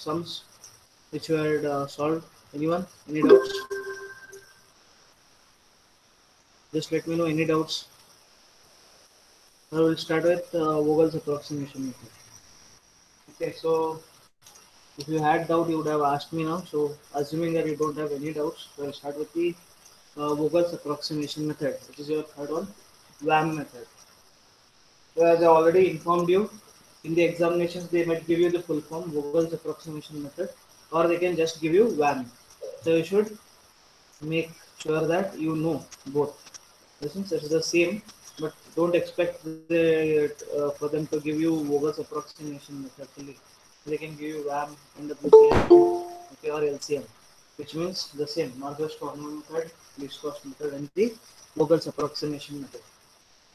sums which we had uh, solved? Anyone? Any doubts? Just let me know any doubts. I will start with uh, Vogel's approximation method. Okay, so if you had doubt, you would have asked me now. So assuming that you don't have any doubts, I'll start with the uh, Vogel's approximation method, which is your third one, VAM method. So as I already informed you, in the examinations they might give you the full form Vogel's approximation method, or they can just give you VAM. So you should make sure that you know both. Since it's the same, but don't expect the, uh, for them to give you Vogel's approximation method. They can give you VAM, NWCM, okay, or LCM, which means the same Northwest Corner method, least cost method, and the Vogel's approximation method.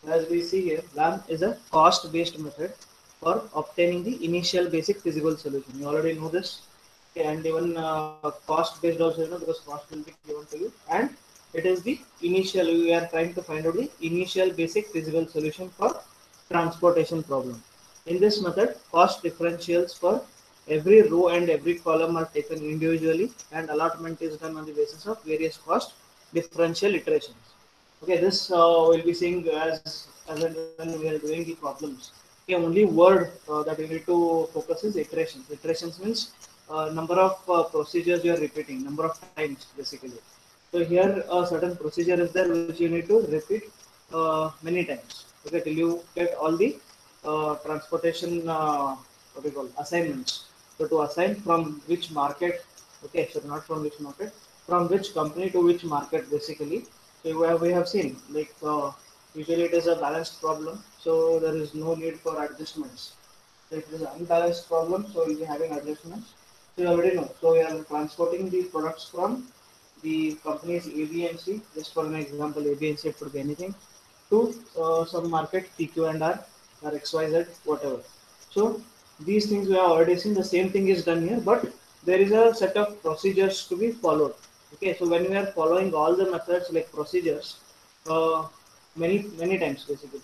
As we see here, VAM is a cost-based method for obtaining the initial basic feasible solution. You already know this, and even uh, cost-based also, you know, because cost will be given to you, and it is the initial. We are trying to find out the initial basic feasible solution for transportation problem. In this method, cost differentials for every row and every column are taken individually, and allotment is done on the basis of various cost differential iterations. Okay, this uh, we'll be seeing as as when we are doing the problems. Okay, only word uh, that we need to focus is iterations. Iterations means uh, number of uh, procedures you are repeating, number of times basically. So here a certain procedure is there which you need to repeat uh, many times. Okay, till you get all the uh, transportation uh, what do you call assignments. So to assign from which market, okay, so not from which market, from which company to which market basically. So we have, we have seen like usually it is a balanced problem, so there is no need for adjustments. So if it is an unbalanced problem, so you'll be having adjustments. So you already know. So we are transporting the products from the companies A, B, and C, just for an example, A, B, and C, could be anything, to uh, some market PQ and R or XYZ, whatever. So these things we have already seen. The same thing is done here, but there is a set of procedures to be followed. Okay, so when we are following all the methods like procedures, uh, many many times basically.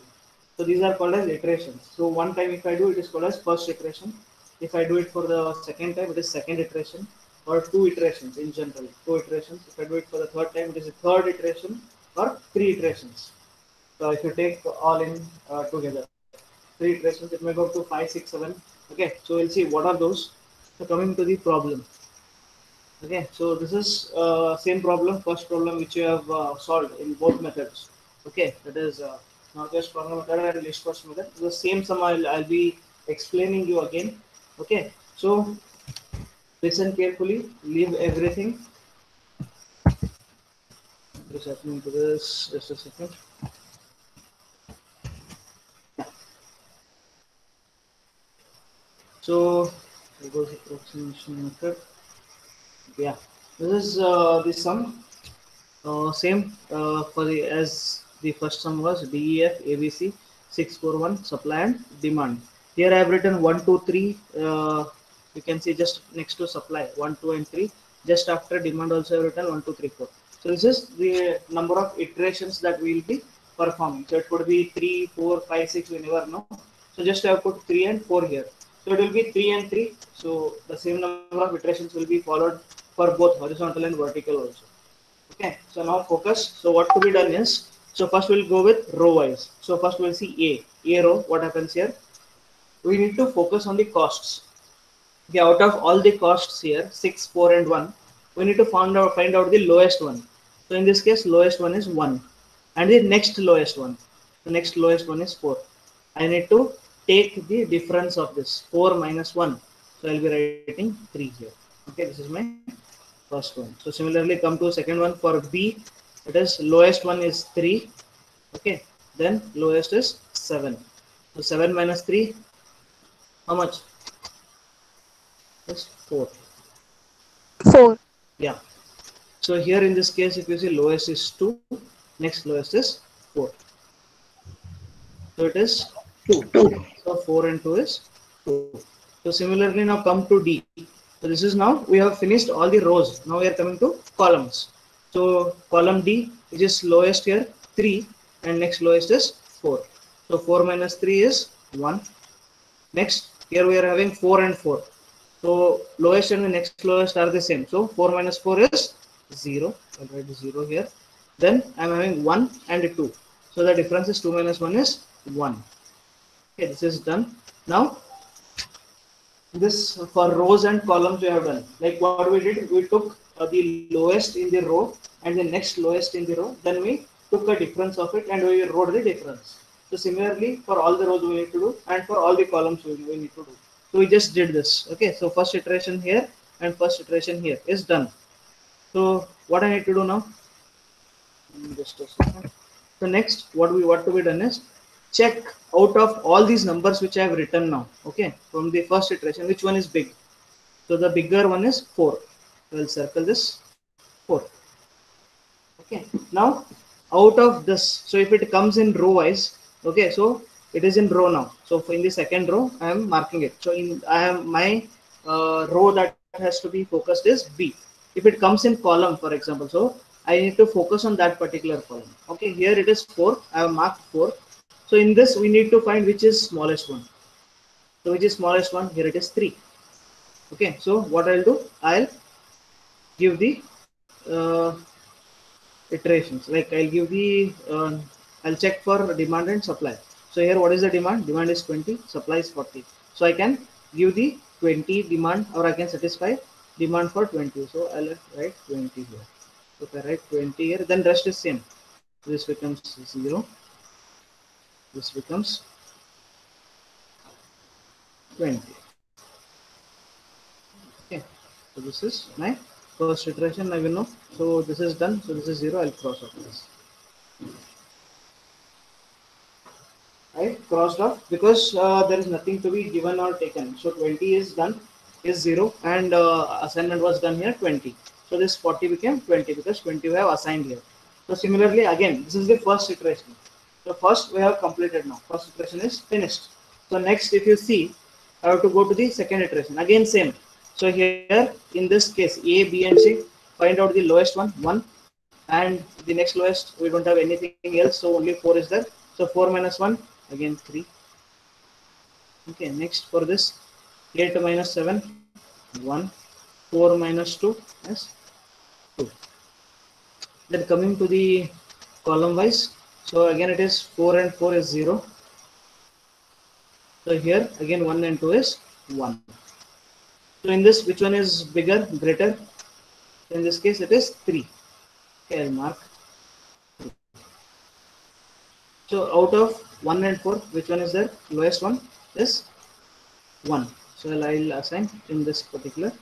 So these are called as iterations. So one time if I do it is called as first iteration. If I do it for the second time, it is second iteration or two iterations in general. Two iterations. If I do it for the third time, it is third iteration or three iterations. So if you take all in uh, together, three iterations, it may go to five, six, seven. Okay, so we'll see what are those. So coming to the problem. Okay, so this is uh, same problem, first problem which you have uh, solved in both methods. Okay, that is uh, northwest corner method and least cost method. The same sum I'll, I'll be explaining you again. Okay, so listen carefully, leave everything. Is happening to this? Just a second. So, Vogel's approximation method. Yeah, this is uh, the sum. Uh, same uh, for the as the first sum was DEF ABC 641 supply and demand. Here I have written 1, 2, 3. Uh, you can see just next to supply 1, 2, and 3. Just after demand also I have written 1, 2, 3, 4. So this is the number of iterations that we will be performing. So it could be 3, 4, 5, 6, we never know. So just I have put 3 and 4 here. So it will be 3 and 3. So the same number of iterations will be followed for both horizontal and vertical also. Okay, so now focus. So what to be done is, so first we'll go with row wise. So first we'll see A. A row, what happens here? We need to focus on the costs. Okay, out of all the costs here, 6, 4 and 1, we need to find out, find out the lowest one. So in this case, lowest one is 1. And the next lowest one, the next lowest one is 4. I need to take the difference of this 4 minus 1 so i'll be writing 3 here okay this is my first one so similarly come to second one for b it is lowest one is 3 okay? Then lowest is 7 so 7 minus 3 how much? Is 4 4 yeah. So here in this case if you see lowest is 2 next lowest is 4 so it is 2 so 4 and 2 is 2 so similarly now come to d. So this is now we have finished all the rows. Now we are coming to columns so column d which is lowest here 3 and next lowest is 4 so 4 minus 3 is 1 next here we are having 4 and 4 So lowest and the next lowest are the same. So 4 minus 4 is 0. I'll write 0 here. Then I'm having 1 and 2. So the difference is 2 minus 1 is 1. Okay, this is done. Now this for rows and columns we have done. Like what we did, we took uh, the lowest in the row and the next lowest in the row. Then we took a difference of it and we wrote the difference. So similarly for all the rows we need to do and for all the columns we, we need to do. So we just did this. Okay, so first iteration here and first iteration here is done. So what I need to do now? Just a second. So next, what we what to be done is check out of all these numbers which I have written now. Okay, from the first iteration, which one is big? So the bigger one is four. So I'll circle this four. Okay. Now out of this, so if it comes in row wise, okay, so it is in row now. So in the second row, I am marking it. So in I have my uh, row that has to be focused is B. If it comes in column, for example, so I need to focus on that particular column. Okay, here it is 4. I have marked 4. So in this, we need to find which is smallest one. So which is smallest one? Here it is 3. Okay, so what I'll do, I'll give the uh, iterations. Like I'll give the, uh, I'll check for demand and supply. So here, what is the demand? Demand is 20, supply is 40. So I can give the 20 demand or I can satisfy demand for 20. So I'll write 20 here. So if I write 20 here, then rest is same. This becomes 0. This becomes 20. Okay. So this is my first iteration. I will know. So this is done. So this is 0. I'll cross off this. I crossed off because uh, there is nothing to be given or taken. So 20 is done is 0 and uh, assignment was done here 20. So this 40 became 20 because 20 we have assigned here. So similarly, again, this is the first iteration. So first we have completed now. First iteration is finished. So next, if you see, I have to go to the second iteration. Again, same. So here, in this case, A, B, and C, find out the lowest one, 1. And the next lowest, we don't have anything else. So only 4 is there. So 4 minus 1, again 3. Okay, next for this, 8 minus 7, 1. 4 minus 2 is 2. Then coming to the column wise, so again it is 4 and 4 is 0. So here again 1 and 2 is 1. So in this, which one is bigger, greater? In this case, it is 3. Okay, I'll mark. So out of 1 and 4, which one is the lowest one? Is 1. So I'll assign in this particular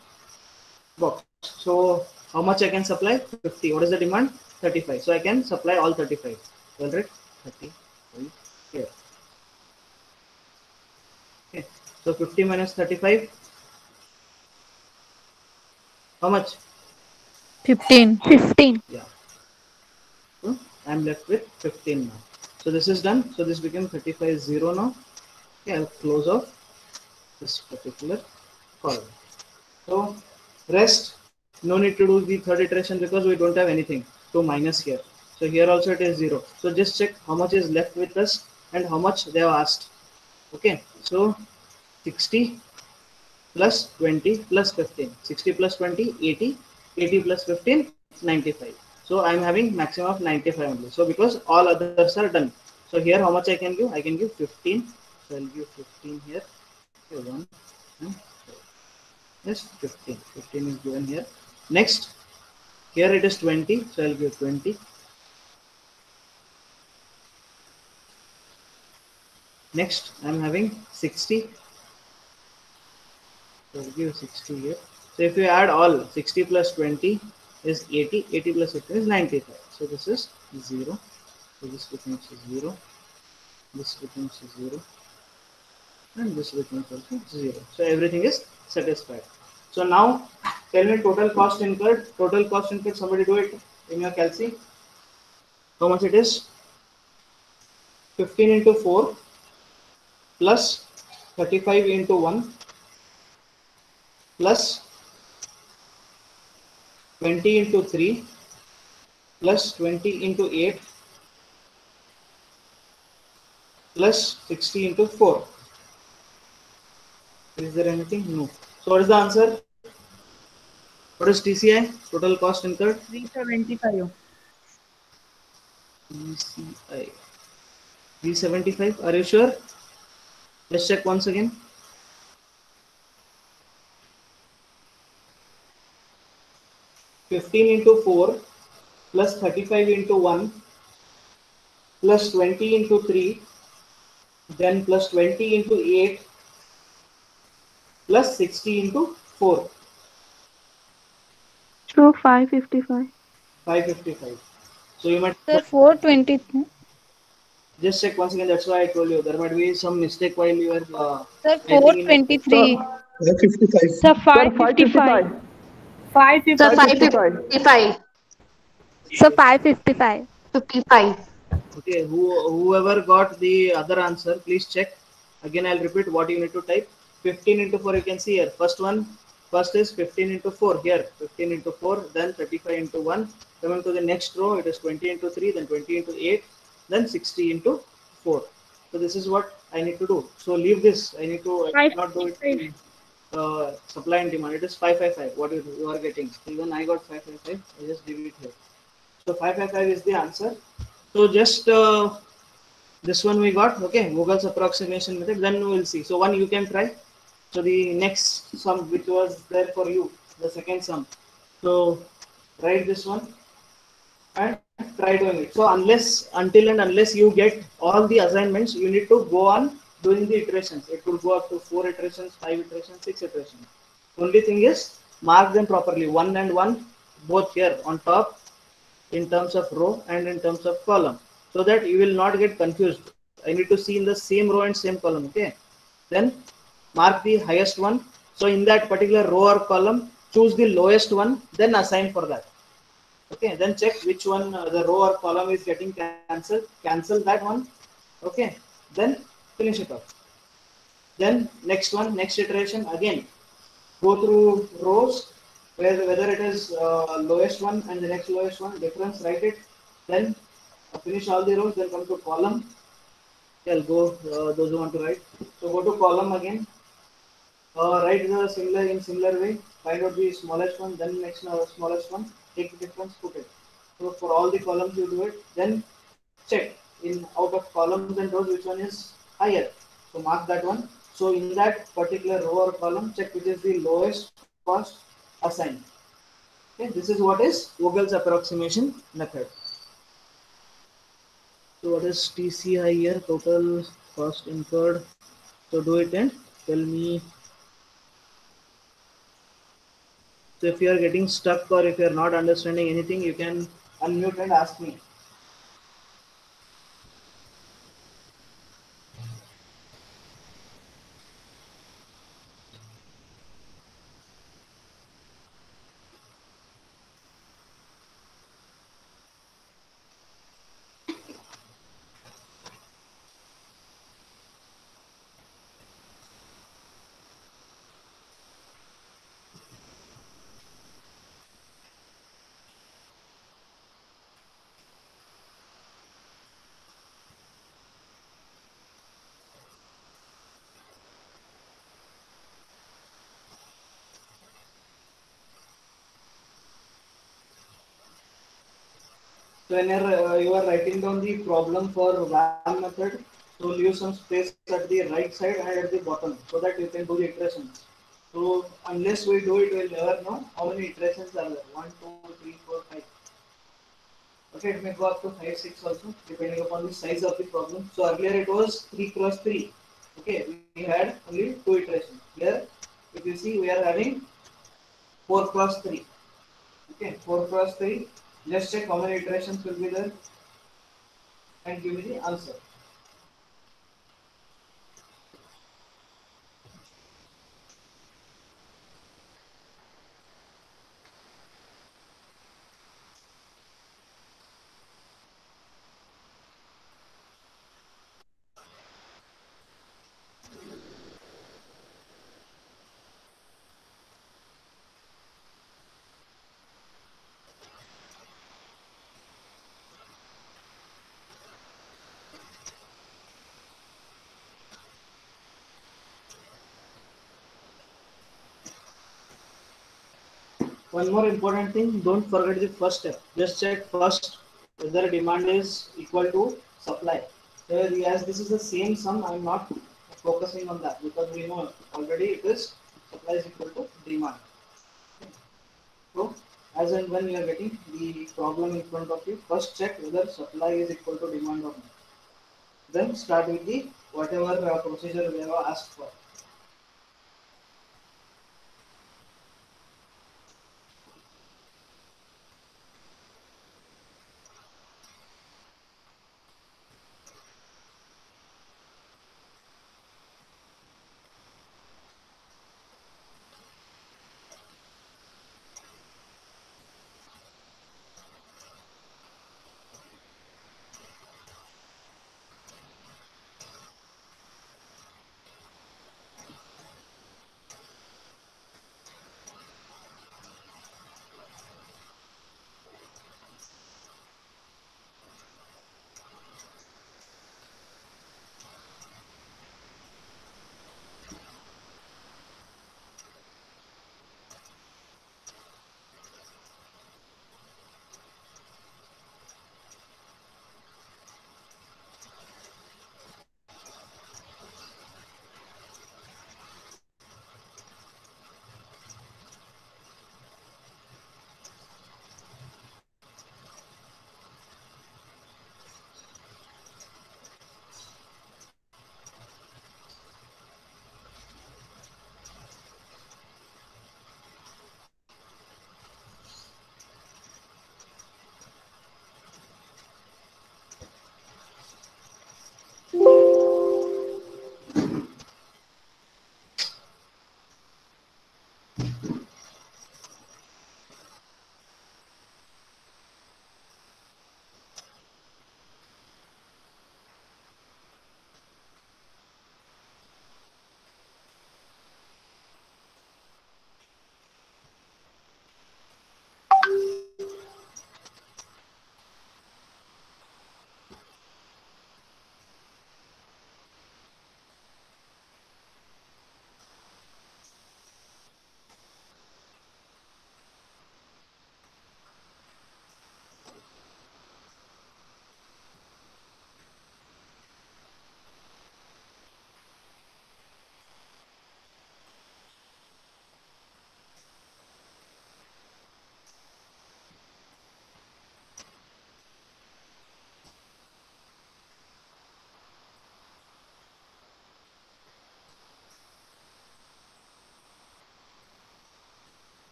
box. So how much I can supply? 50. What is the demand? 35. So I can supply all 35. Well, right? 35 here. Okay. So 50 minus 35. How much? 15. 15. Yeah. So I'm left with 15 now. So this is done. So this became 35 0 now. Okay, I'll close off this particular column. So rest, no need to do the third iteration because we don't have anything to minus here. So here also it is 0. So just check how much is left with us and how much they have asked. Okay, so 60 plus 20 plus 15. 60 plus 20, 80. 80 plus 15, 95. So I'm having maximum of 95 only. So because all others are done. So here how much I can give? I can give 15. So I'll give 15 here. Okay, one. and four. Yes, 15. 15 is given here. Next, here it is 20. So I'll give 20. Next, I'm having 60. So give 60 here. So if you add all 60 plus 20 is 80, 80 plus 15 is 95. So this is 0. So this becomes 0. This becomes 0. And this becomes also 0. So everything is satisfied. So now tell me total cost incurred. Total cost incurred, somebody do it in your calci. How much it is? 15 into 4 plus 35 into 1 plus 20 into 3 plus 20 into 8 plus 60 into 4. Is there anything? No. So what is the answer? What is TCI? Total cost incurred? 375. TCI. 375. Are you sure? Let's check once again. Fifteen into four plus thirty-five into one plus twenty into three, then plus twenty into eight plus sixty into four. So 555. 555. So you might Sir, 420. Just check once again. That's why I told you there might be some mistake while you are. Uh, Sir, Typing in- 423. 555. Sir, 555. 555. Sir, 555. Sir, 555. 55. okay, who, whoever got the other answer, please check. Again, I'll repeat what you need to type. 15 into 4, you can see here. First one, first is 15 into 4 here. 15 into 4, then 35 into 1. Coming to the next row, it is 20 into 3, then 20 into 8, then 60 into 4. So this is what I need to do. So leave this. I need to I cannot do it. in, Uh, supply and demand. It is 555. What you, you are getting. Even I got 555. I just leave it here. So 555 is the answer. So just uh, this one we got. Okay, Vogel's approximation method. Then we will see. So one you can try. So the next sum which was there for you, the second sum. So write this one and try doing it. So unless until and unless you get all the assignments, you need to go on doing the iterations. It will go up to four iterations, five iterations, six iterations. Only thing is mark them properly. One and one both here on top in terms of row and in terms of column so that you will not get confused. I need to see in the same row and same column. Okay. Then mark the highest one. So in that particular row or column, choose the lowest one, then assign for that. Okay. Then check which one uh, the row or column is getting cancelled. Cancel that one. Okay. Then finish it off. Then next one, next iteration again. Go through rows where whether it is uh, lowest one and the next lowest one difference write it then uh, finish all the rows then come to column i'll go uh, those who want to write so go to column again uh, write the similar in similar way find out the smallest one then next uh, smallest one take the difference put it so for all the columns you do it then check in out of columns and rows which one is higher so mark that one so in that particular row or column check which is the lowest cost assigned. Okay, this is what is Vogel's approximation method. So what is TCI here? Total cost incurred. So do it and tell me. So if you are getting stuck or if you are not understanding anything, you can unmute and ask me. whenever uh, you are writing down the problem for VAM method, so leave some space at the right side and at the bottom so that you can do the iterations. So unless we do it, we'll never know how many iterations are there. 1, 2, 3, 4, 5. Okay, it may go up to 5, 6 also, depending upon the size of the problem. So earlier it was 3 cross 3. Okay, we had only 2 iterations. Here, if you see, we are having 4 cross 3. Okay, 4 cross 3 Let's check how many iterations will be there and give me the answer. One more important thing, don't forget the first step. Just check first whether demand is equal to supply. Here, as this is the same sum, I'm not focusing on that because we know already it is supply is equal to demand. So, as and when you are getting the problem in front of you, first check whether supply is equal to demand or not. Then start with the whatever uh, procedure we have asked for.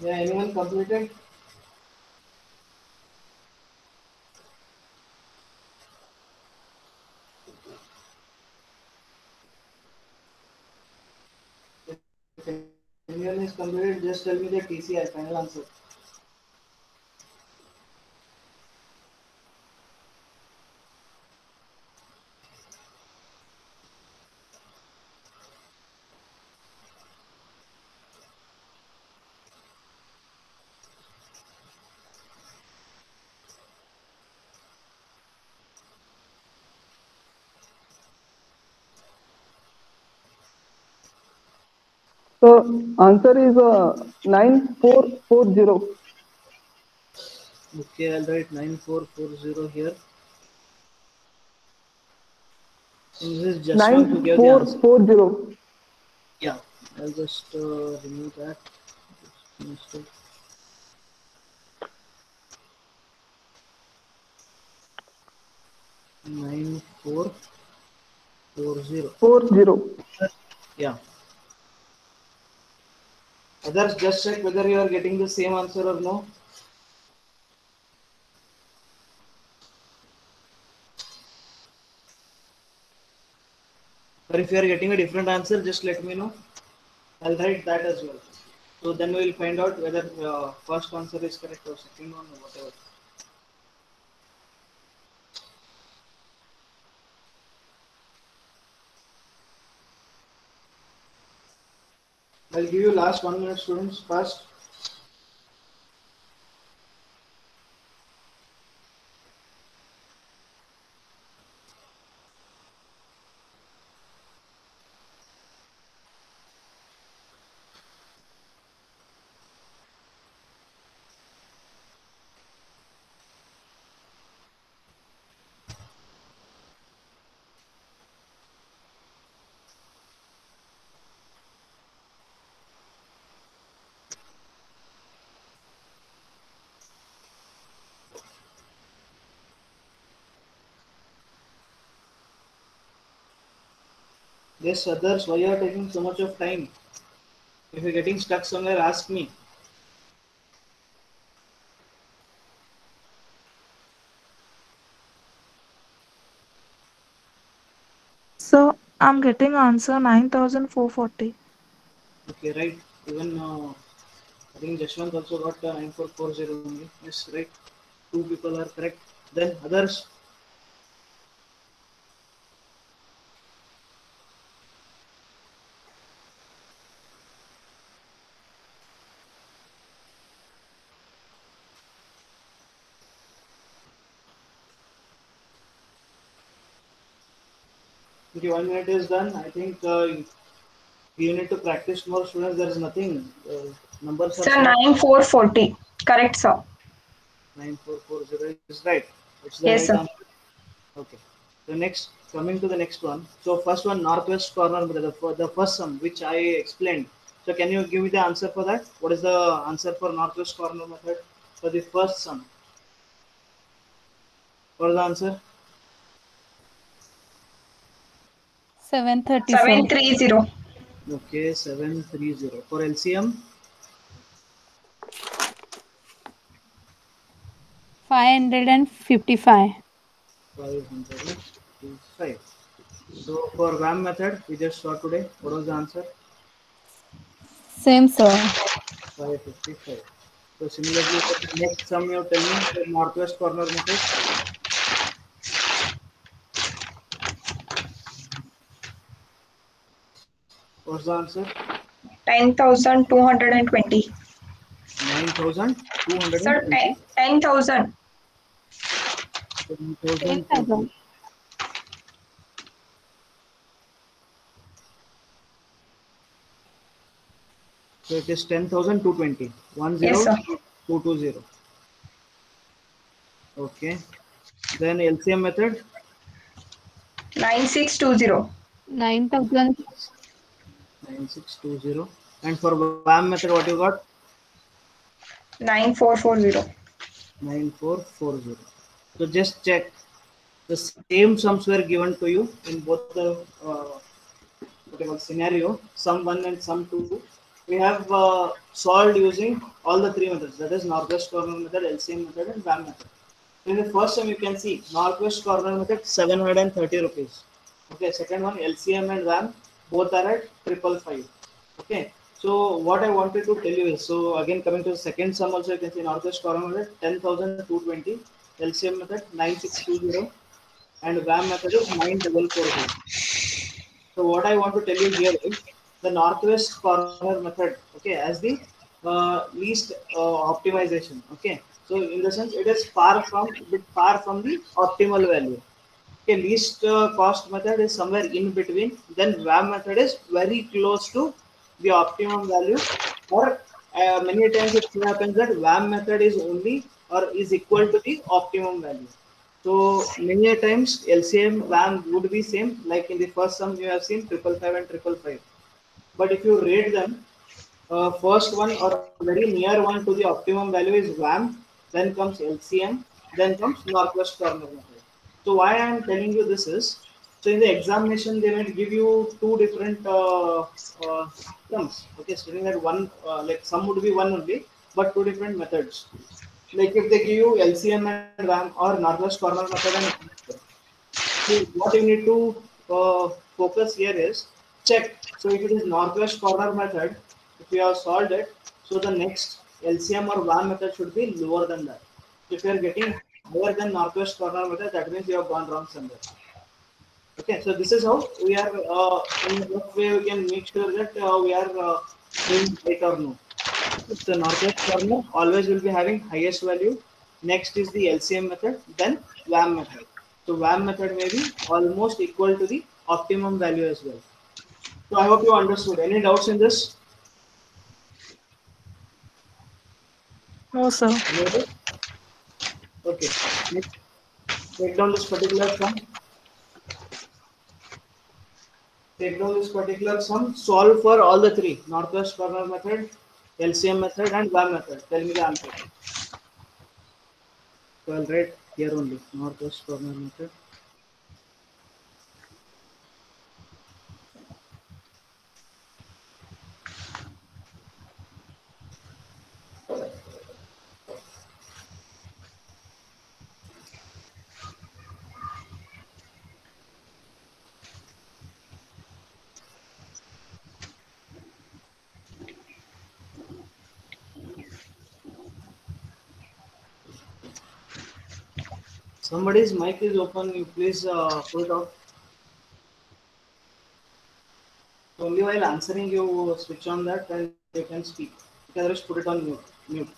Yeah, anyone completed? If anyone is completed, just tell me the TCI final answer. So answer is uh, 9440. Okay, I'll write 9440 here. And this is just want to give the answer. 9440. Yeah, I'll just uh, remove that. Nine four four zero. 40. Yeah. Others just check whether you are getting the same answer or no. Or if you are getting a different answer, just let me know. I'll write that as well. So then we will find out whether uh, first answer is correct or second one or whatever. I'll give you last one minute students first. Yes, others, why you are taking so much of time? If you're getting stuck somewhere, ask me. So I'm getting answer 9440. Okay, right. Even uh, I think Jashwant also got uh, 9440 only. Yes, right. Two people are correct. Then others. Okay, one minute is done. I think uh, you need to practice more students. There is nothing. Uh, numbers are Sir, 9440. Correct, sir. 9440 is right. It's the Yes, right sir. answer. Okay. The next, coming to the next one. So first one, northwest corner, the, fir- the first sum, which I explained. So can you give me the answer for that? What is the answer for northwest corner method for the first sum? What is the answer? 737. 730. Okay, 730. For LCM, 555. 505. So for RAM method, we just saw today. What was the answer? Same, sir. 555. So similarly, for the next sum you tell me the northwest corner method. What's the answer? 10,220. 9,200. Sir, 10 10,000. 10,000. So it is 10,220. 10, Yes, sir. 220. Okay. Then LCM method 9620. 9000. 9620. And for VAM method, what you got? 9440. 9440. So just check. The same sums were given to you in both the uh, whatever scenario, sum 1 and sum 2. We have uh, solved using all the three methods that is northwest corner method, LCM method, and VAM method. In the first sum, you can see northwest corner method 730 rupees. Okay, second one LCM and VAM both are at triple five. Okay, so what I wanted to tell you is so again coming to the second sum also you can see northwest corner method 10,220, LCM method 9620, and VAM method is 9440. So what I want to tell you here is the northwest corner method, okay, as the uh, least uh, optimization, okay. So in the sense, it is far from bit far from the optimal value. Okay, least uh, cost method is somewhere in between. Then vam method is very close to the optimum value. Or uh, many times it happens that vam method is only or is equal to the optimum value. So many times LCM vam would be same. Like in the first sum you have seen triple five and triple five. But if you rate them, uh, first one or very near one to the optimum value is vam then comes LCM, then comes Northwest method. So why I am telling you this is, so in the examination they might give you two different uh, uh, terms. Okay, stating that one uh, like some would be one only, but two different methods. Like if they give you LCM and RAM or Northwest Corner method and so what you need to uh, focus here is check. So if it is northwest corner method, if you have solved it, so the next LCM or VAM method should be lower than that. If you are getting higher than northwest corner method, that means you have gone wrong somewhere. Okay, so this is how we are, uh, in what way we can make sure that uh, we are uh, doing right or no. So northwest corner always will be having highest value. Next is the LCM method, then VAM method. So VAM method may be almost equal to the optimum value as well. So I hope you understood. Any doubts in this? No, sir. Okay. Next, take down this particular sum. Take down this particular sum. Solve for all the three: northwest corner method, LCM method, and VAM method. Tell me the answer. So I'll write here only northwest corner method. Somebody's mic is open. You please uh, put it off. Only while answering, you switch on that and you can speak. Otherwise, put it on mute. mute.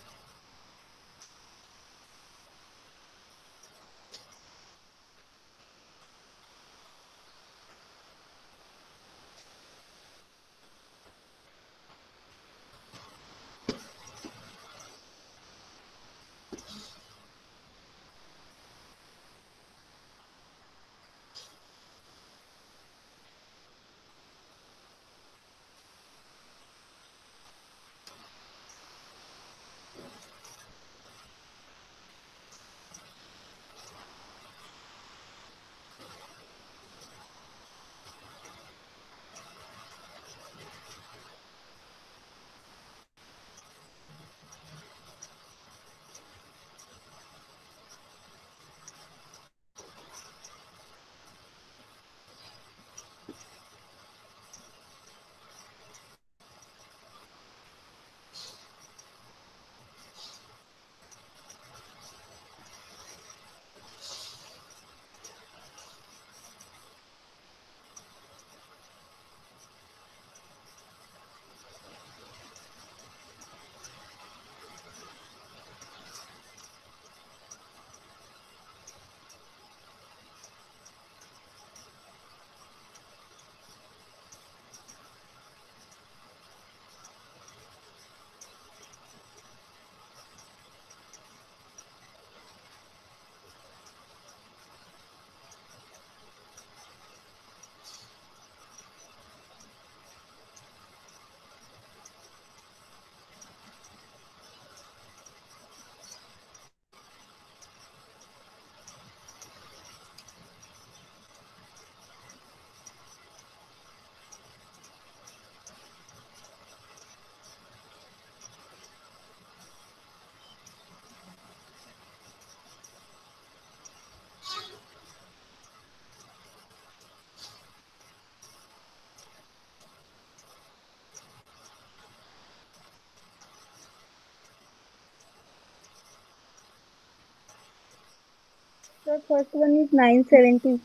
The first one is 970.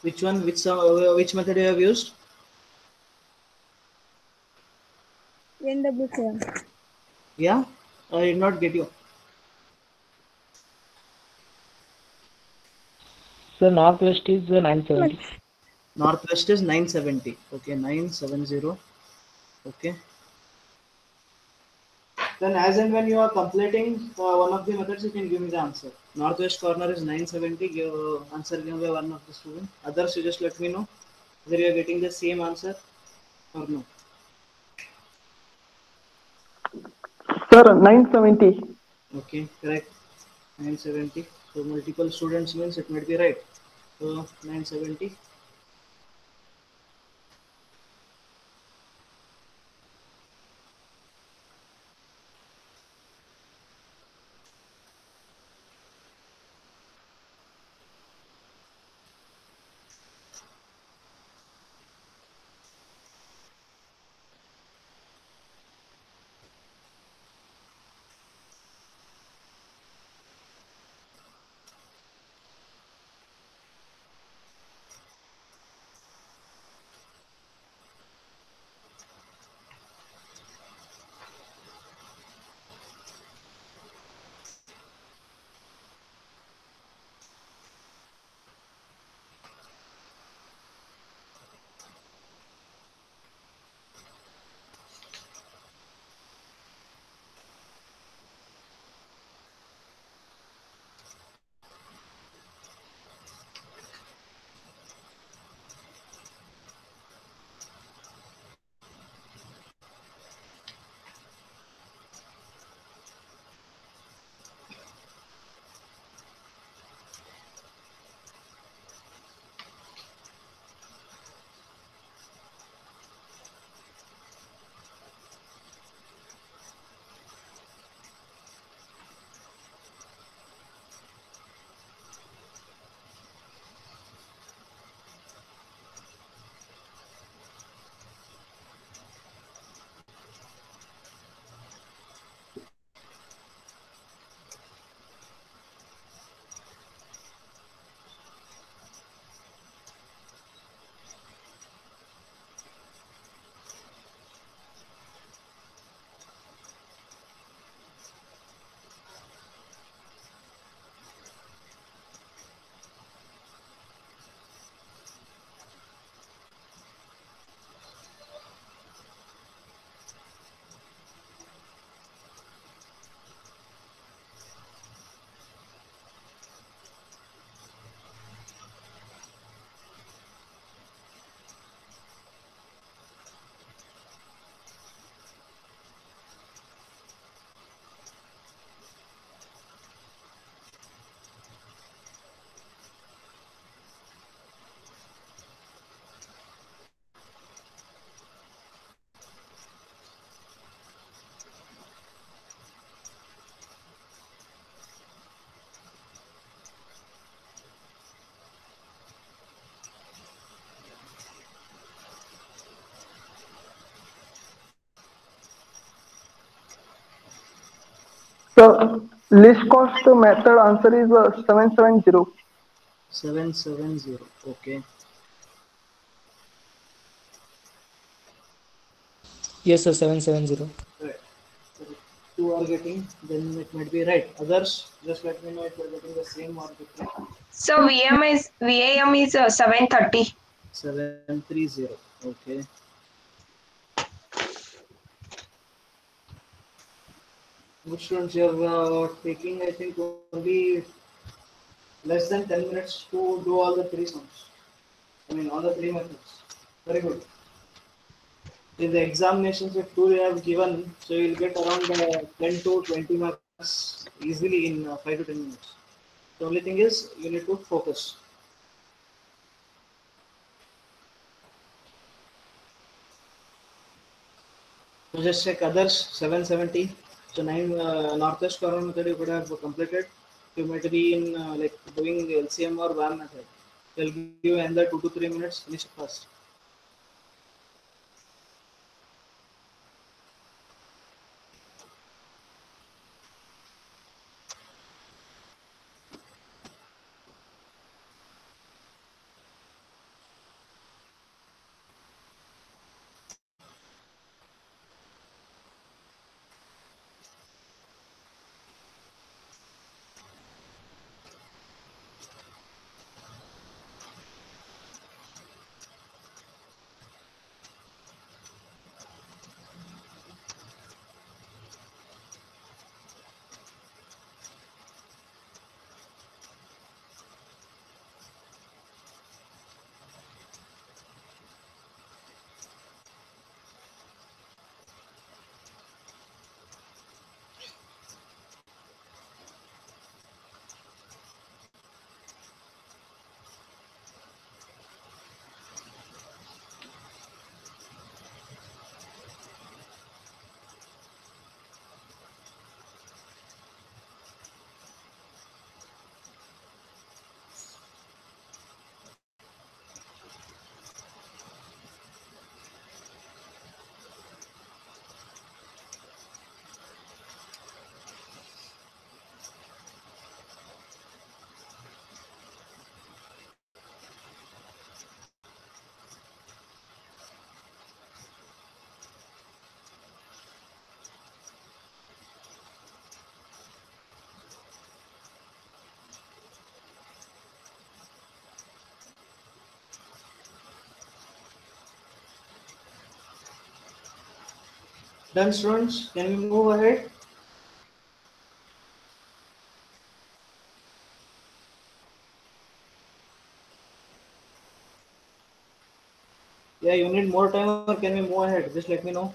Which one? Which uh, which method you have used? NW7. Yeah, I did not get you. So northwest is uh, 970. Northwest is 970. Okay, 970. Okay. Then as and when you are completing uh, one of the methods, you can give me the answer. Northwest corner is 970. Give uh, answer given by one of the student. Others, you just let me know whether you are getting the same answer or no. Sir, 970. Okay, correct. 970. So multiple students means it might be right. So 970. Sir, least cost method answer is uh, 770. 770. Okay. Yes, sir, 770. Right. So two are getting, then it might be right. Others, just let me know if you're getting the same or different. So VM is VAM is uh, 730. 730. Okay. Good students, you're uh, taking, I think, only less than 10 minutes to do all the three sums. I mean, all the three methods. Very good. In the examinations, if two you have given, so you'll get around uh, 10 to 20 marks easily in uh, 5 to 10 minutes. The only thing is, you need to focus. Just check others 770. So nine uh, northwest corner method you could have completed. You might be in uh, like doing LCM or VAM method. They'll give you another two to three minutes. Finish fast. Done students, can we move ahead? Yeah, you need more time or can we move ahead? Just let me know.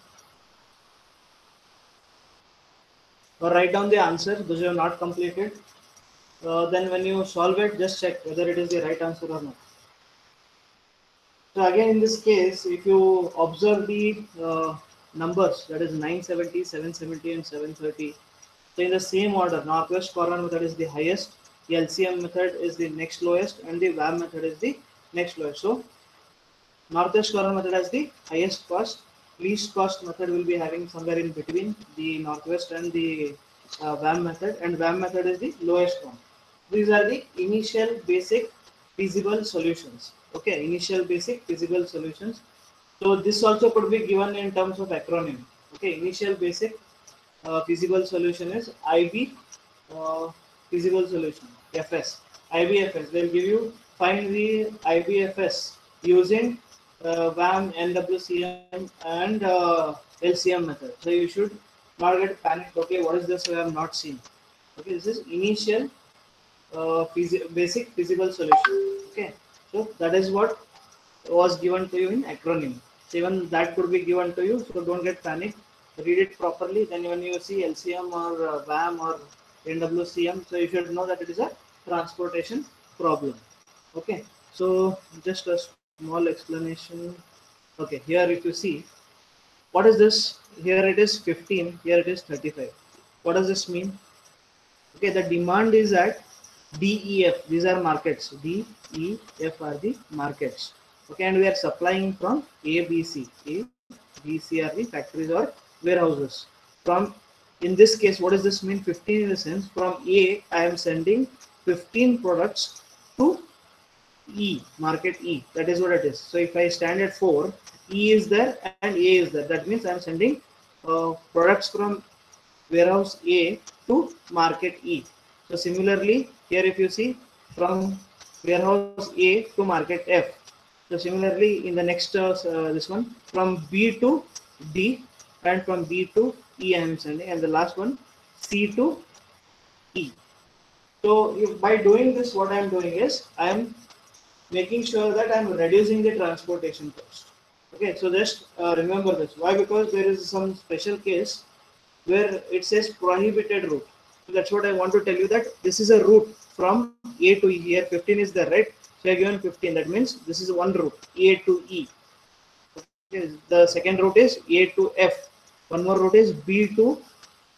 Or write down the answer, those you have not completed. Uh, then when you solve it, just check whether it is the right answer or not. So again, in this case, if you observe the uh, numbers, that is 970, 770, and 730, so in the same order, northwest corner method is the highest, the LCM method is the next lowest, and the VAM method is the next lowest. So northwest corner method has the highest cost, least cost method will be having somewhere in between the northwest and the uh, VAM method, and VAM method is the lowest one. These are the initial basic feasible solutions. Okay, initial basic feasible solutions. So this also could be given in terms of acronym. Okay, initial basic uh, feasible solution is IB uh, feasible solution FS IBFS. They'll give you find the IBFS using uh, VAM, NWCM, and uh, LCM method. So you should not get panicked. Okay, what is this? I have not seen. Okay, this is initial uh, basic feasible solution. Okay, so that is what was given to you in acronym. Even that could be given to you. So don't get panicked. Read it properly. Then when you see LCM or uh, VAM or NWCM, so you should know that it is a transportation problem. Okay, so just a small explanation. Okay, here if you see, what is this? Here it is 15. Here it is 35. What does this mean? Okay, the demand is at DEF. These are markets. D, E, F are the markets. Okay, and we are supplying from A, B, C. A, B, C are the factories or warehouses. From in this case, what does this mean? 15 in the sense from A, I am sending 15 products to E, market E. That is what it is. So if I stand at 4, E is there and A is there. That means I am sending uh, products from warehouse A to market E. So similarly, here if you see from warehouse A to market F. So similarly, in the next uh, uh, this one from B to D and from B to E I am sending, and the last one C to E. So if by doing this, what I am doing is I am making sure that I am reducing the transportation cost. Okay, so just uh, remember this. Why? Because there is some special case where it says prohibited route. So that's what I want to tell you that this is a route from A to E. Here 15 is the right. So I given 15. That means this is one route A to E. Okay, the second route is A to F. One more route is B to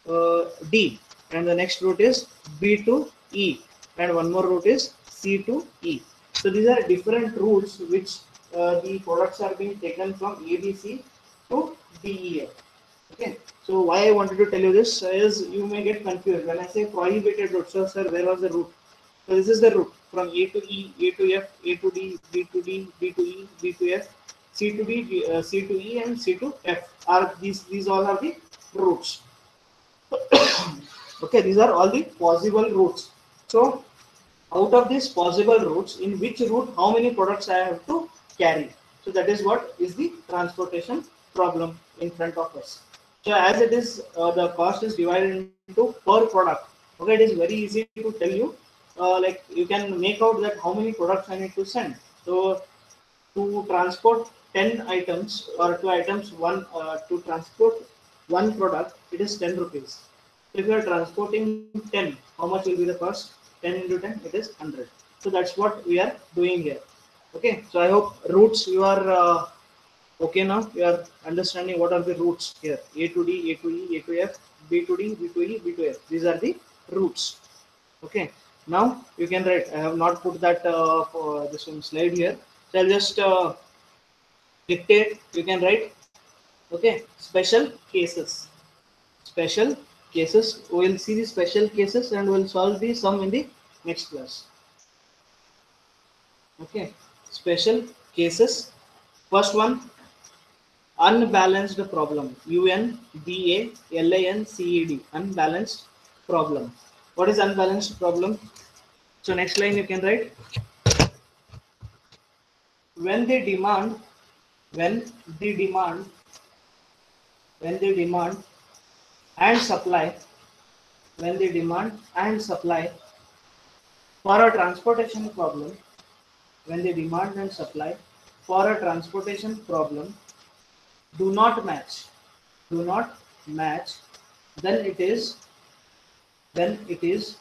uh, D, and the next route is B to E, and one more route is C to E. So these are different routes which uh, the products are being taken from ABC to DEF. Okay, so why I wanted to tell you this is you may get confused when I say prohibited route. So, sir, where was the route? So this is the route from A to E, A to F, A to D, B to D, B to E, B to F, C to D, D- uh, C to E, and C to F. Are these these all are the routes? okay, these are all the possible routes. So out of these possible routes, in which route how many products I have to carry? So that is what is the transportation problem in front of us. So as it is, uh, the cost is divided into per product. Okay, it is very easy to tell you. Uh, like you can make out that how many products I need to send. So to transport 10 items or two items, one uh, to transport one product, it is 10 rupees. If you are transporting 10, how much will be the cost? 10 into 10, it is 100. So that's what we are doing here. Okay, so I hope routes you are uh, okay now. You are understanding what are the routes here A to D, A to E, A to F, B to D, B to E, B to F. These are the routes. Okay, now you can write. I have not put that uh, for this one slide here. So I'll just uh, dictate. You can write. Okay, special cases. Special cases. We will see the special cases and we'll solve the sum in the next class. Okay, special cases. First one, unbalanced problem. U N B A L A N C E D. Unbalanced problem. What is unbalanced problem? So next line you can write. When they demand, when the demand, when they demand and supply, when they demand and supply for a transportation problem, when they demand and supply for a transportation problem do not match, do not match, then it is, then it is,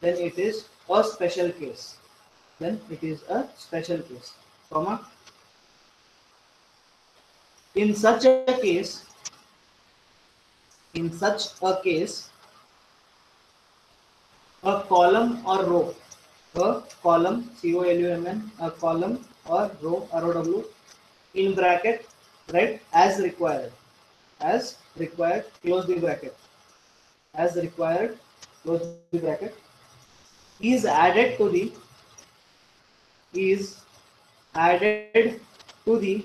then it is a special case. Then it is a special case, comma. In such a case, in such a case, a column or row, a column, C-O-L-U-M-N, a column or row, R-O-W, in bracket, right, as required, as required, close the bracket, as required, close the bracket, is added to the, is added to the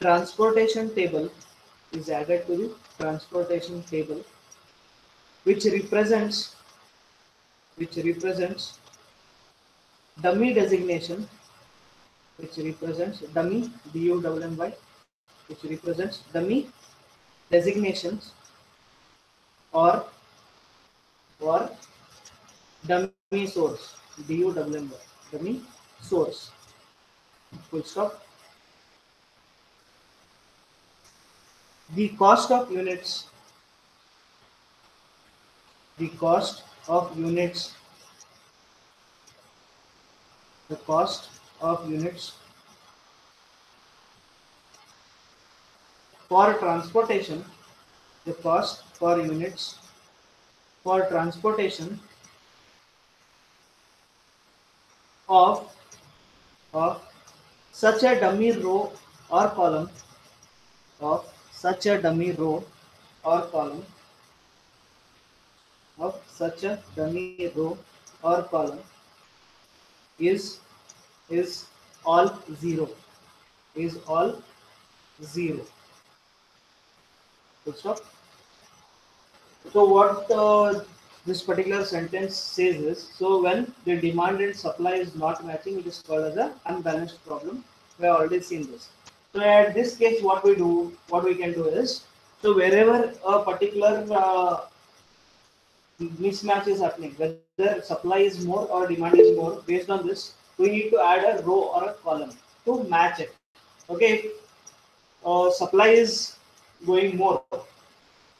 transportation table, is added to the transportation table, which represents, which represents dummy designation which represents dummy D-U-M-M-Y, which represents dummy designations or or dummy source D-U-M-M-Y, dummy source. Full stop. The cost of units, the cost of units, the cost of units for transportation the cost for units for transportation of of such a dummy row or column of such a dummy row or column of such a dummy row or column is is all zero is all zero full stop so what uh, this particular sentence says is so when the demand and supply is not matching it is called as an unbalanced problem. We have already seen this. So at this case what we do what we can do is so wherever a particular uh, mismatch is happening whether supply is more or demand is more based on this we need to add a row or a column to match it. Okay? Uh, supply is going more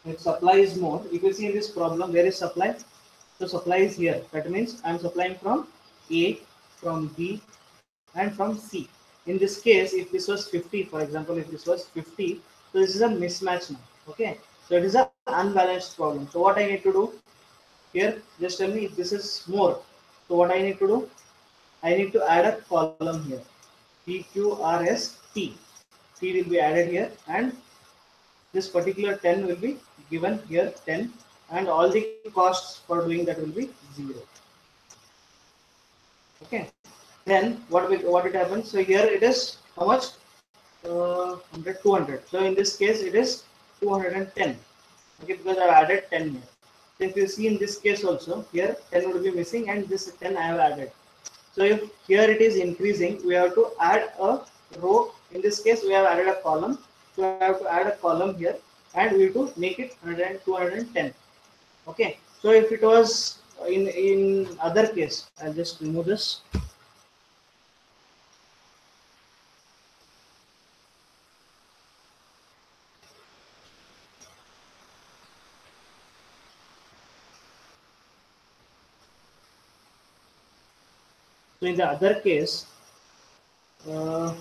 if supply is more you can see in this problem where is supply? So supply is here. That means i'm supplying from a from b and from c. In this case if this was 50 for example if this was 50 so this is a mismatch now okay? So it is an unbalanced problem. So what i need to do? Here just tell me if this is more. So what i need to do? I need to add a column here. P q r s t. T will be added here and this particular 10 will be given here 10 and all the costs for doing that will be zero. Okay. Then what will what it happens so here it is how much? Uh, 100 200 so in this case it is 210 okay because i've added 10 here. So if you see in this case also here 10 would be missing and this 10 i have added. So if here it is increasing we have to add a row. In this case we have added a column. So I have to add a column here and we to make it 100 210 okay? So if it was in in other case i'll just remove this. So in the other case uh,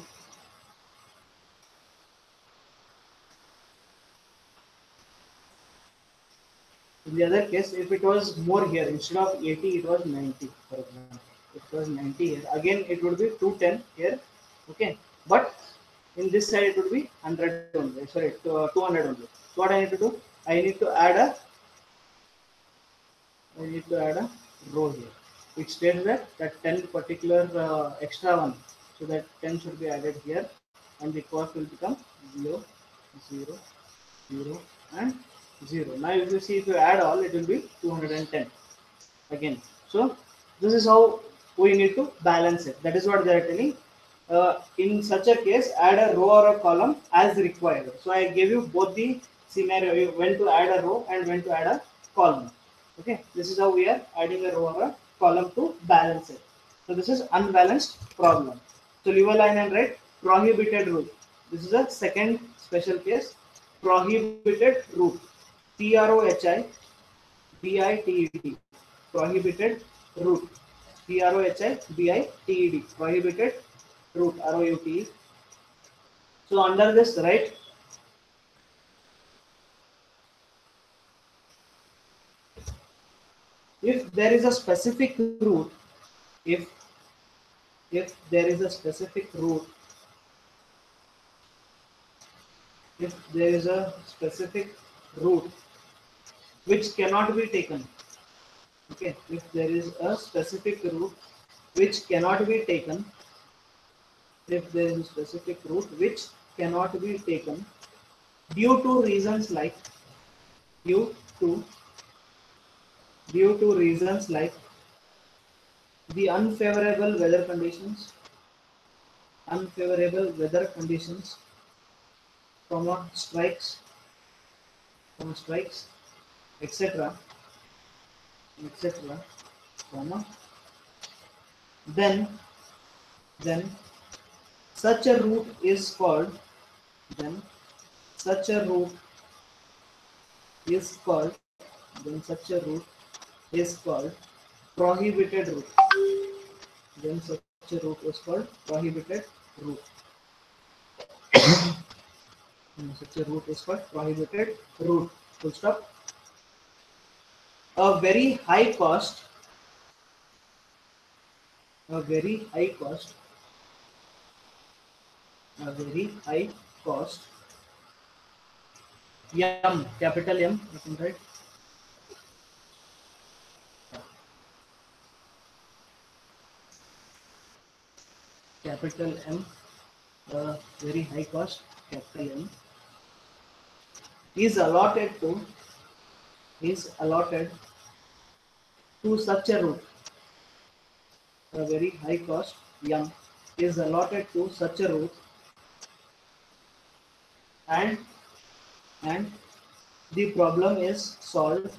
In the other case, if it was more here, instead of 80, it was 90, for example. It was 90 here. Again, it would be 210 here. Okay. But in this side, it would be 100 only. Sorry, uh, 200 only. So what I need to do? I need to add a I need to add a row here. Which states that that 10 particular uh, extra one. So that 10 should be added here and the cost will become 0, 0, 0 and 0. Now if you see if you add all it will be 210 again. So this is how we need to balance it. That is what they are telling. Uh, in such a case add a row or a column as required. So I gave you both the scenario when to add a row and when to add a column. Okay, this is how we are adding a row or a column to balance it. So this is unbalanced problem. So leave a line and write prohibited route. This is a second special case prohibited route. P R O H I B I T E D prohibited route. P R O H I B I T E D prohibited route R O U T E. So under this, right? If there is a specific route, if if there is a specific route, if there is a specific route which cannot be taken. Okay if there is a specific route which cannot be taken if there is a specific route which cannot be taken due to reasons like due to due to reasons like the unfavorable weather conditions unfavorable weather conditions comma strikes comma strikes etc etc comma then then such a route is called then such a route is called then such a route is called prohibited route then such a route is called prohibited And such a route is called prohibited route full stop a very high cost a very high cost a very high cost M, capital M, you can write. Capital M, very high cost, capital M, is allotted to, is allotted to such a route. A very high cost, M, is allotted to such a route and and the problem is solved.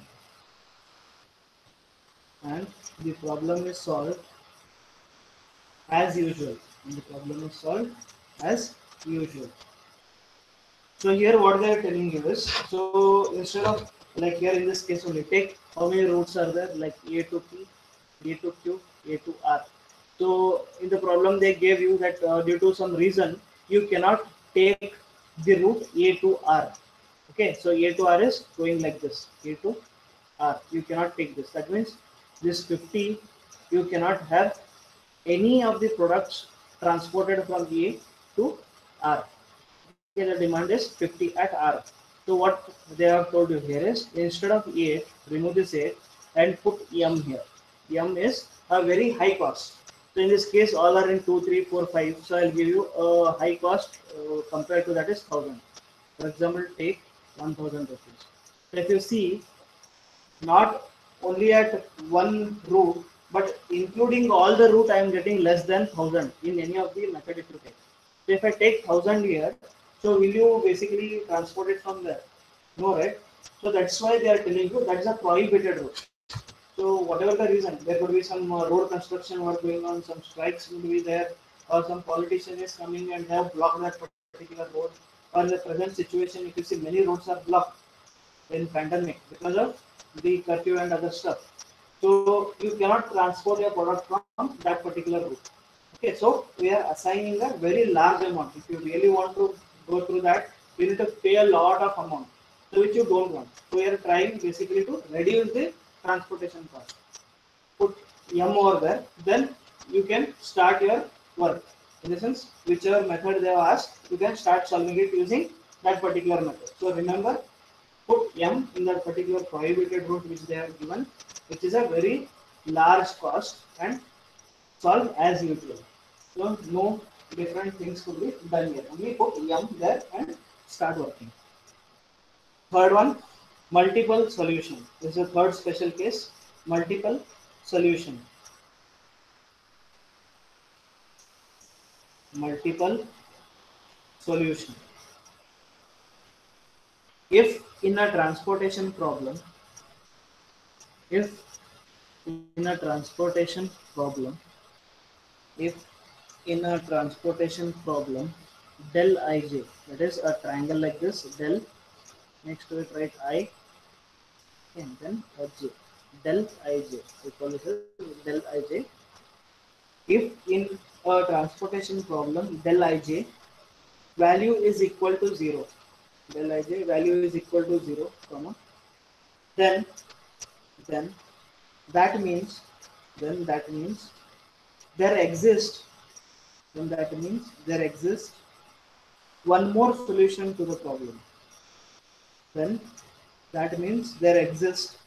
And the problem is solved as usual. And the problem is solved as usual. So here what they are telling you is so instead of like here in this case only take how many routes are there like a to p a to q a to r. So in the problem they gave you that uh, due to some reason you cannot take the route a to r. Okay so a to r is going like this a to r. You cannot take this. That means this 50 you cannot have any of the products transported from a to r. Okay the demand is 50 at r so what they have told you here is instead of a remove this a and put m here m is a very high cost so in this case all are in 2 3 4 5 so i'll give you a high cost uh, compared to that is 1000 for example take 1000 rupees. So if you see, not only at one route, but including all the route, I am getting less than 1000 in any of the method if you take. So if I take 1000 here, so will you basically transport it from there? No, right? So that's why they are telling you that's a prohibited route. So whatever the reason, there could be some uh, road construction work going on, some strikes will be there, or some politician is coming and have blocked that particular road or in the present situation, if you see many roads are blocked in pandemic because of the curfew and other stuff. So you cannot transport your product from that particular route. Okay, so we are assigning a very large amount. If you really want to go through that, you need to pay a lot of amount, so which you don't want. So we are trying basically to reduce the transportation cost. Put M over there, then you can start your work in the sense whichever method they have asked you can start solving it using that particular method so remember put m in that particular prohibited route which they have given which is a very large cost and solve as usual so no different things could be done here only put m there and start working third one multiple solution this is a third special case multiple solution multiple solution. If in a transportation problem, if in a transportation problem, if in a transportation problem, del ij, that is a triangle like this, del, next to it write i, and then j, del ij, we call as del ij. If in a transportation problem del ij value is equal to 0 del ij value is equal to 0 comma. Then then that means then that means there exists then that means there exists one more solution to the problem. Then that means there exists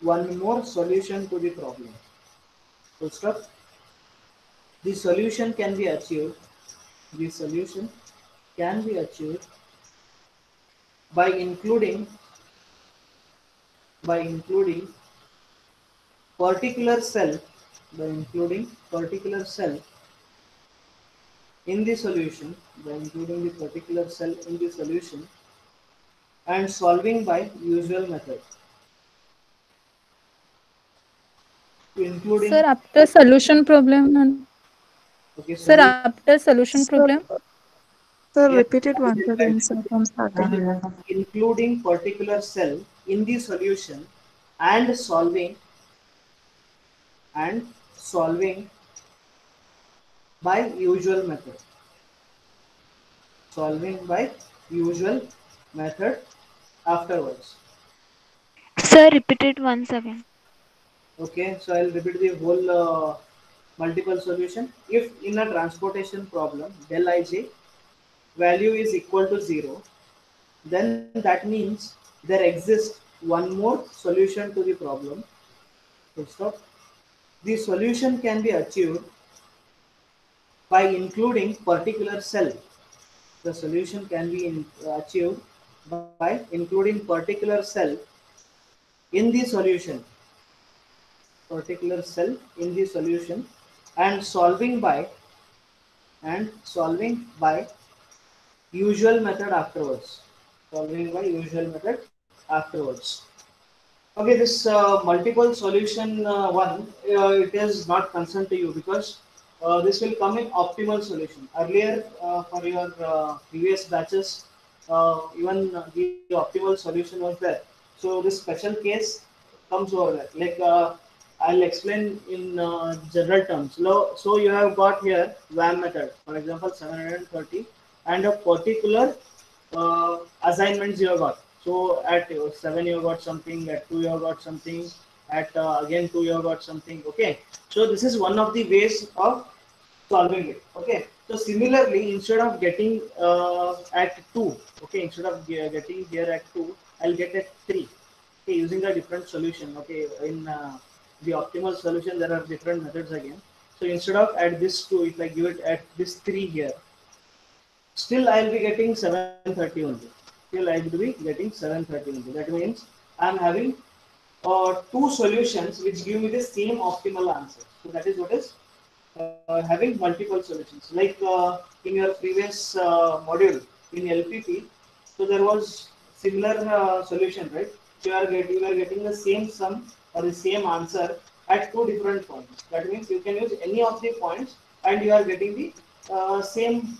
one more solution to the problem. Full stop. The solution can be achieved. The solution can be achieved by including by including particular cell by including particular cell in the solution by including the particular cell in the solution and solving by usual method including Sir, after solution problem, and okay, sir, solu- after solution problem, sir, Yeah. repeat it once again, sir, from starting. including particular cell in the solution and solving and solving by usual method solving by usual method afterwards Sir, repeat it once again. okay so i'll repeat the whole uh, multiple solution if in a transportation problem del ij value is equal to 0 then that means there exists one more solution to the problem. Full stop. The solution can be achieved by including particular cell. The solution can be in, achieved by including particular cell in the solution. Particular cell in the solution and solving by and solving by usual method afterwards. Solving by usual method afterwards. Okay this uh, multiple solution uh, one uh, it is not concerned to you because uh, this will come in optimal solution earlier uh, for your uh, previous batches uh, even the optimal solution was there so this special case comes over there like uh, I'll explain in uh, general terms. So, you have got here VAM method, for example, 730, and a particular assignments you have got. So at uh, 7 you have got something, at 2 you have got something, at uh, again 2 you have got something. Okay. So this is one of the ways of solving it. Okay. So similarly, instead of getting uh, at 2, okay, instead of getting here at 2, I'll get at 3. Okay, using a different solution. Okay, in uh, the optimal solution there are different methods again so instead of at this 2 if i give it at this 3 here still i'll be getting 730 only still i will be getting 730 only that means i'm having uh, two solutions which give me the same optimal answer so that is what is uh, having multiple solutions like uh, in your previous uh, module in lpp so there was similar uh, solution right you are getting you are getting the same sum or the same answer at two different points. That means you can use any of the points and you are getting the uh, same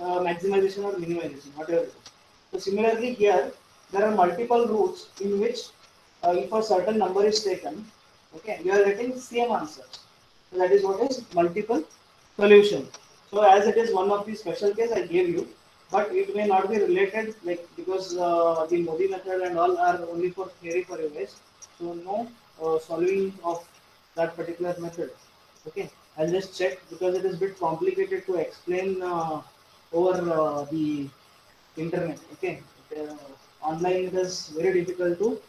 maximization or minimization, whatever. So similarly here, there are multiple routes in which uh, if a certain number is taken, okay, you are getting same answer. So that is what is multiple solution. So as it is one of the special case I gave you, but it may not be related like because uh, the Modi method and all are only for theory for you guys. So no uh, solving of that particular method. Okay, I'll just check because it is a bit complicated to explain uh, over uh, the internet. Okay, uh, online it is very difficult to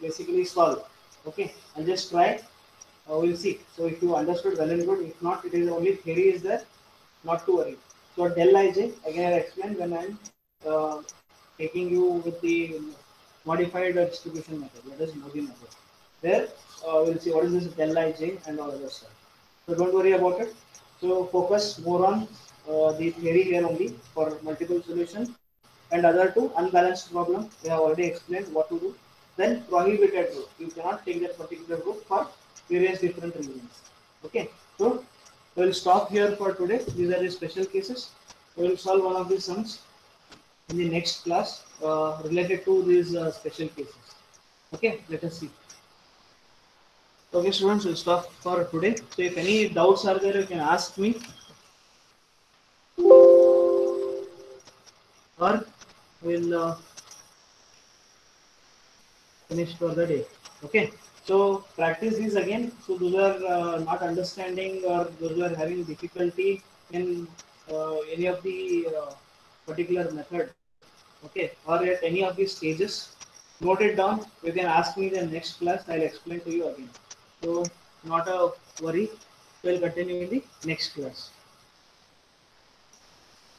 basically solve. Okay, I'll just try. Uh, we'll see. So if you understood well and good. If not, it is only theory is there. Not to worry. So del ij again I'll explain when I'm uh, taking you with the modified distribution method, that is Modi method. There, uh, we'll see what is this del ij and all other stuff. So don't worry about it. So focus more on uh, the theory here only for multiple solution and other two unbalanced problem. We have already explained what to do. Then prohibited group. You cannot take that particular group for various different reasons. Okay. So we'll stop here for today. These are the special cases. We will solve one of these sums in the next class uh, related to these uh, special cases. Okay, let us see. Okay, students, we'll stop for today. So, if any doubts are there, you can ask me. Or we'll uh, finish for the day. Okay, so practice these again. So, those are uh, not understanding or those are having difficulty in uh, any of the uh, particular method okay or at any of these stages note it down. You can ask me the next class. I'll explain to you again. So not a worry. We'll continue in the next class